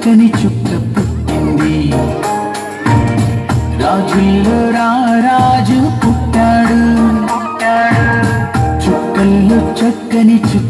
చక్కని చుక్క పుట్టింది. రాజుల్లో రారాజు పుట్టాడు. చుక్కల్లో చక్కని చుక్క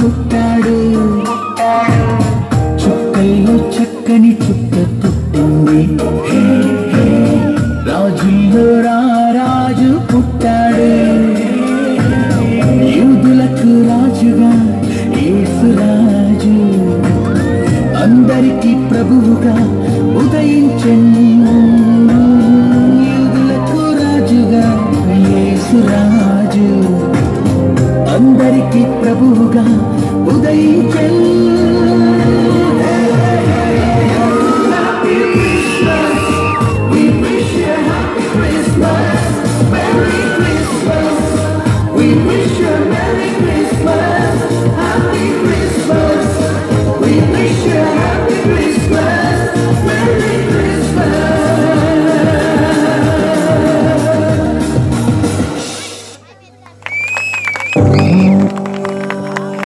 కుట్టాడు. చుక్కల్లో చక్కని చుక్క పుట్టింది రాజుల్లో రాజు పుట్టాడు. యూదులకు రాజుగా యేసురాజు అందరికీ ప్రభువుగా ఉదయించండి. అందరికీ ప్రభువుగా ఉదయించల్ Happy Christmas.